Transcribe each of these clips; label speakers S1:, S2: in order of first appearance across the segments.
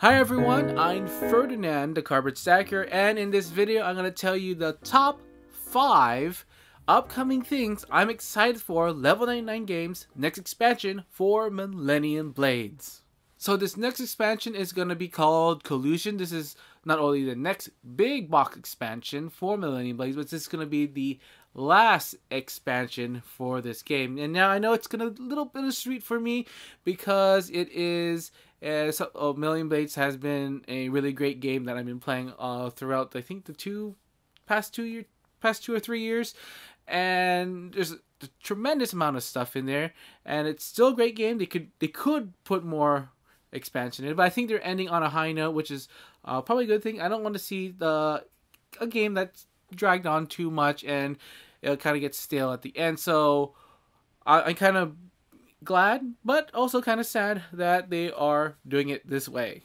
S1: Hi everyone, I'm Ferdinand, the Cardboard Stacker, and in this video I'm going to tell you the top 5 upcoming things I'm excited for Level 99 Games next expansion for Millennium Blades. So this next expansion is going to be called Collusion. This is not only the next big box expansion for Millennium Blades, but this is going to be the last expansion for this game. And now I know it's going to a little bit of sweet for me because it is uh, so, oh, Blades has been a really great game that I've been playing uh, throughout I think the two past two year past two or three years, and there's a tremendous amount of stuff in there, and it's still a great game. They could they could put more expansion but I think they're ending on a high note, which is uh, probably a good thing. I don't want to see the a game that's dragged on too much and it kind of gets stale at the end. So I, I kind of glad, but also kind of sad that they are doing it this way.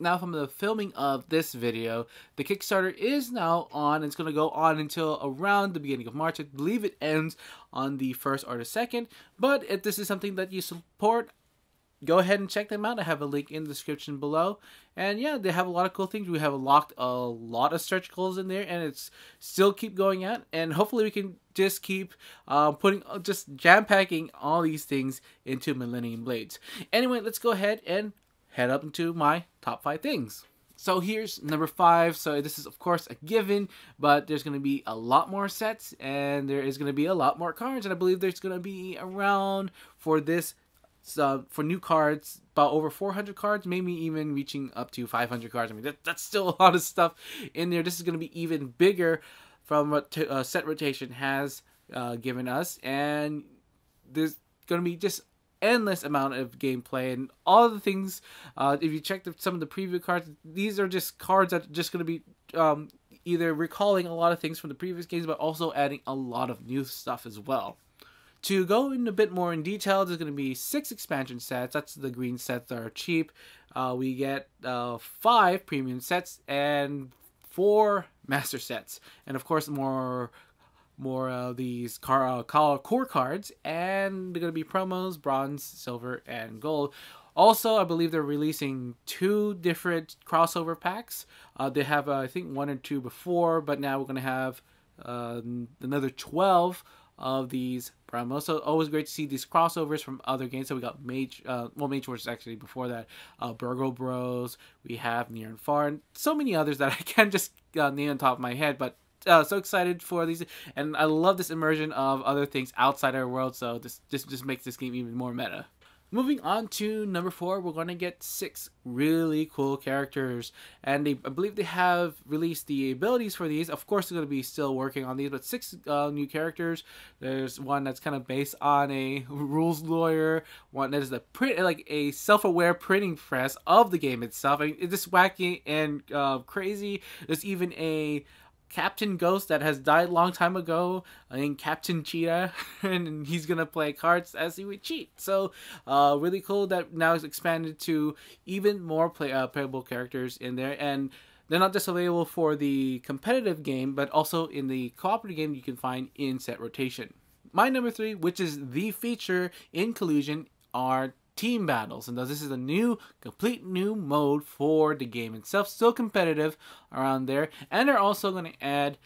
S1: Now, from the filming of this video, the Kickstarter is now on. It's going to go on until around the beginning of March. I believe it ends on the 1st or the 2nd. But if this is something that you support, go ahead and check them out. I have a link in the description below. And yeah, they have a lot of cool things. We have locked a lot of stretch goals in there, and it's still keep going out. And hopefully, we can just keep uh, putting, uh, just jam packing all these things into Millennium Blades. Anyway, let's go ahead and head up into my top five things. So here's number five. So this is of course a given, but there's going to be a lot more sets and there is going to be a lot more cards. And I believe there's going to be around for this uh, for new cards, about over 400 cards, maybe even reaching up to 500 cards. I mean, that, that's still a lot of stuff in there. This is going to be even bigger from what uh, set rotation has uh, given us, and there's going to be just endless amount of gameplay and all the things. Uh, if you check the, some of the preview cards, these are just cards that are just going to be um, either recalling a lot of things from the previous games, but also adding a lot of new stuff as well. To go in a bit more in detail, there's going to be six expansion sets. That's the green sets that are cheap. Uh, we get uh, five premium sets and four master sets, and of course more more of these car, uh, core cards. And they're going to be promos, bronze, silver, and gold. Also, I believe they're releasing two different crossover packs. Uh, they have, uh, I think, one or two before, but now we're going to have uh, another 12 of these promos. So always great to see these crossovers from other games. So we got Mage, uh, well, Mage Wars actually before that. Uh, Burgle Bros. We have Near and Far, and so many others that I can't just uh, name on top of my head. But uh, so excited for these, and I love this immersion of other things outside our world. So this just just makes this game even more meta. Moving on to number four, we're going to get six really cool characters. And they, I believe they have released the abilities for these. Of course, they're going to be still working on these, but six uh, new characters. There's one that's kind of based on a rules lawyer, one that is a print, like a self aware printing press of the game itself. I mean, it's just wacky and uh, crazy. There's even a Captain Ghost that has died a long time ago in Captain Cheetah, and he's gonna play cards as he would cheat. So, uh, really cool that now it's expanded to even more play uh, playable characters in there, and they're not just available for the competitive game, but also in the cooperative game you can find in set rotation. My number three, which is the feature in Collusion, are team battles. And thus, this is a new, complete new mode for the game itself. Still competitive around there. And they're also going to add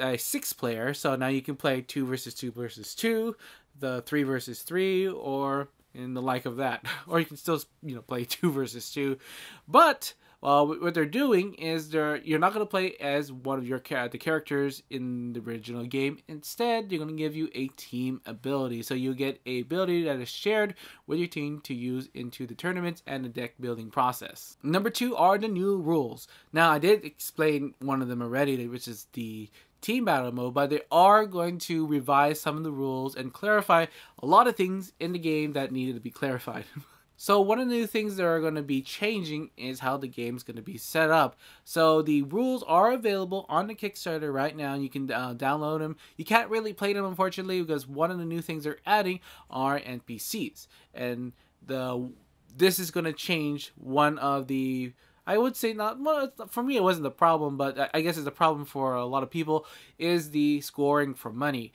S1: a six player. So now you can play two versus two versus two, the three versus three, or in the like of that. Or you can still, you know, play two versus two. But well, what they're doing is they're you're not going to play as one of your the characters in the original game. Instead, they're going to give you a team ability. So you get a ability that is shared with your team to use into the tournaments and the deck building process. Number two are the new rules. Now, I did explain one of them already, which is the team battle mode, but they are going to revise some of the rules and clarify a lot of things in the game that needed to be clarified. So one of the new things that are going to be changing is how the game is going to be set up. So the rules are available on the Kickstarter right now. You can uh, download them. You can't really play them unfortunately because one of the new things they're adding are NPCs, and the this is going to change one of the I would say not well, for me it wasn't the problem, but I guess it's a problem for a lot of people is the scoring for money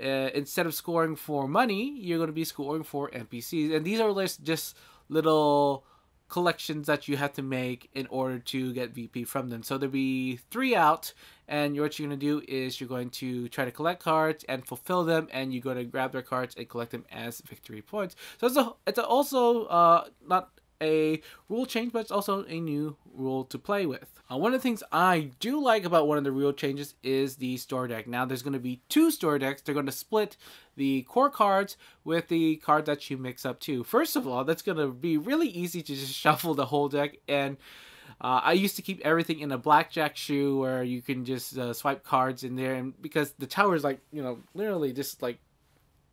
S1: uh, instead of scoring for money, you're going to be scoring for NPCs. And these are just little collections that you have to make in order to get VP from them. So there'll be three out, and what you're going to do is you're going to try to collect cards and fulfill them, and you're going to grab their cards and collect them as victory points. So it's, a, it's a also uh, not a rule change, but it's also a new rule to play with. Uh, one of the things I do like about one of the rule changes is the store deck. Now there's going to be two store decks. They're going to split the core cards with the card that you mix up too. First of all, that's going to be really easy to just shuffle the whole deck and uh, I used to keep everything in a blackjack shoe where you can just uh, swipe cards in there, and because the tower is like you know literally just like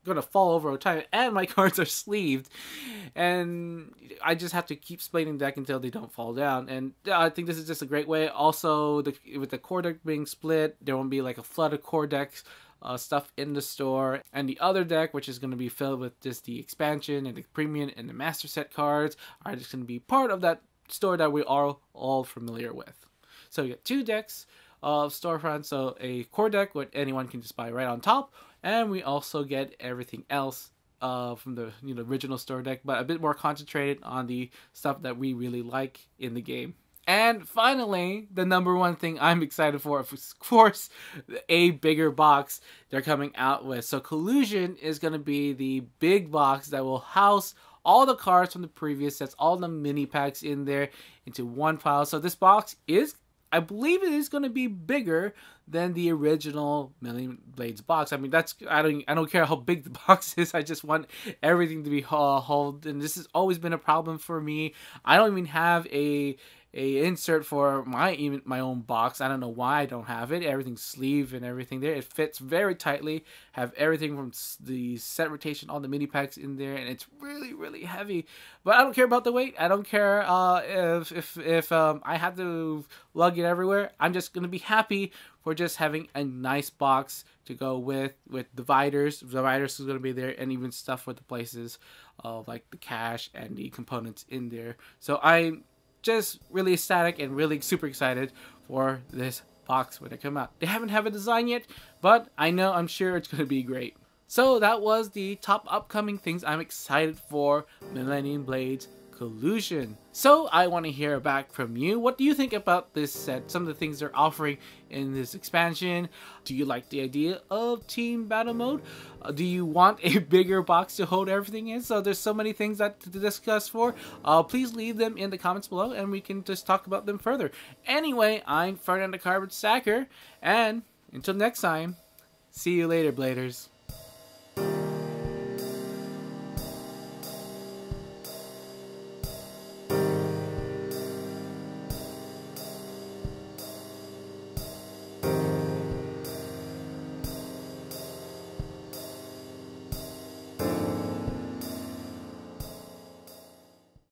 S1: gonna fall over time, and my cards are sleeved, and I just have to keep splitting deck until they don't fall down. And I think this is just a great way. Also, the, with the core deck being split, there won't be like a flood of core decks. Uh, stuff in the store and the other deck which is going to be filled with just the expansion and the premium and the master set cards are just going to be part of that store that we are all familiar with so you get two decks of storefront so a core deck what anyone can just buy right on top and we also get everything else uh, from the you know original store deck, but a bit more concentrated on the stuff that we really like in the game. And finally, the number one thing I'm excited for, of course, a bigger box they're coming out with. So Collusion is going to be the big box that will house all the cards from the previous sets, all the mini packs in there into one pile. So this box is I believe it is going to be bigger than the original Million Blades box. I mean, that's I don't I don't care how big the box is. I just want everything to be hauled, and this has always been a problem for me. I don't even have a a insert for my even my own box. I don't know why I don't have it. Everything's sleeve and everything there. It fits very tightly. Have everything from the set rotation, all the mini packs in there, and it's really really heavy. But I don't care about the weight. I don't care uh, if if if um, I have to lug it everywhere. I'm just gonna be happy for just having a nice box to go with with dividers. Dividers is gonna be there, and even stuff with the places of like the cash and the components in there. So I'm just really ecstatic and really super excited for this box when it come out. They haven't have a design yet, but I know I'm sure it's going to be great. So that was the top upcoming things I'm excited for Millennium Blades collusion. So I want to hear back from you. What do you think about this set? Some of the things they're offering in this expansion. Do you like the idea of team battle mode? Uh, do you want a bigger box to hold everything in? So there's so many things that to discuss for. Uh, please leave them in the comments below and we can just talk about them further. Anyway, I'm Ferdinand the Cardboard Stacker and until next time, see you later, Bladers.